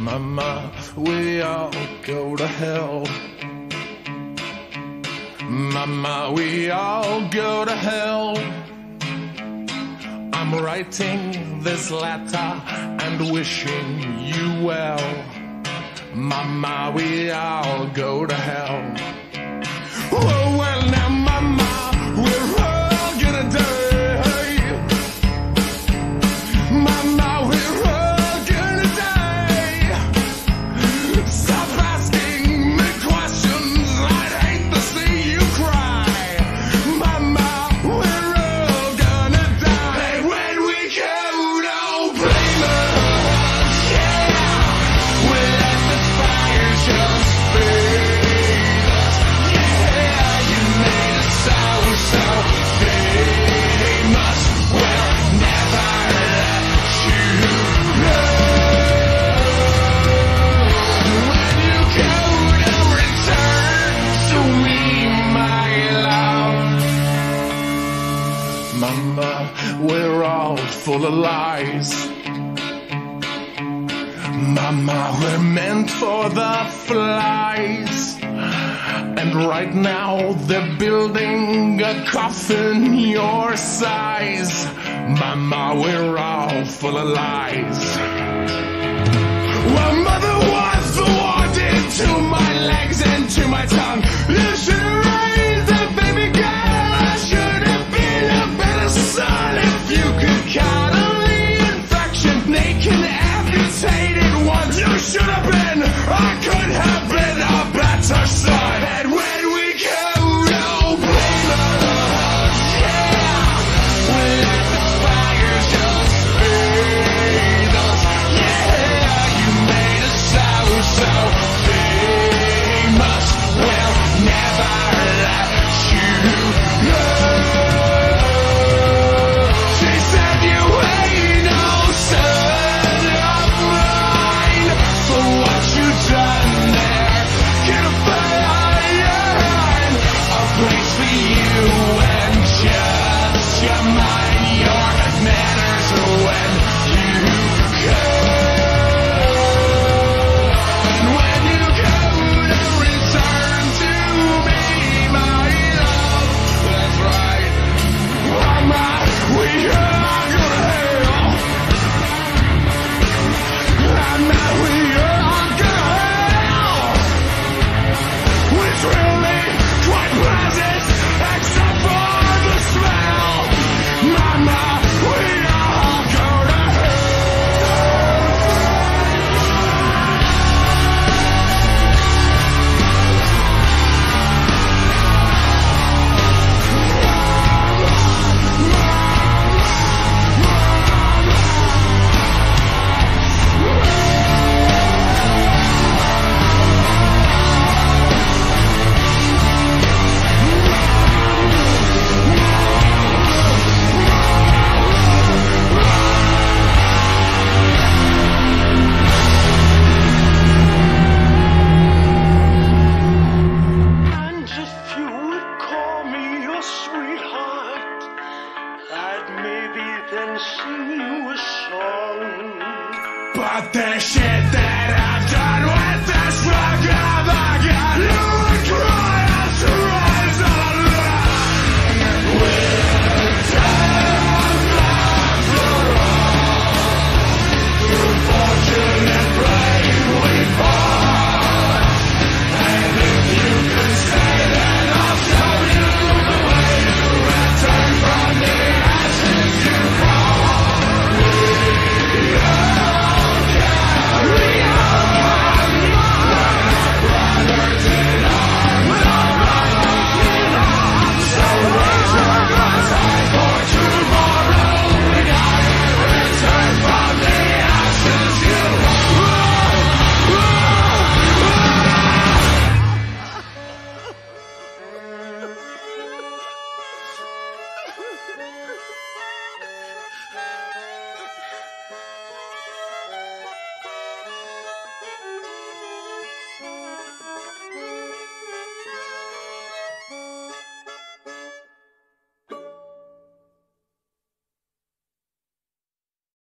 Mama, we all go to hell. Mama, we all go to hell. I'm writing this letter and wishing you well. Mama, we all go to hell. we're all full of lies. Mama, we're meant for the flies. And right now they're building a coffin your size. Mama, we're all full of lies. Well, mother was the warden to my legs and to my tongue. You should I then sing you a song. But the shit that I've done.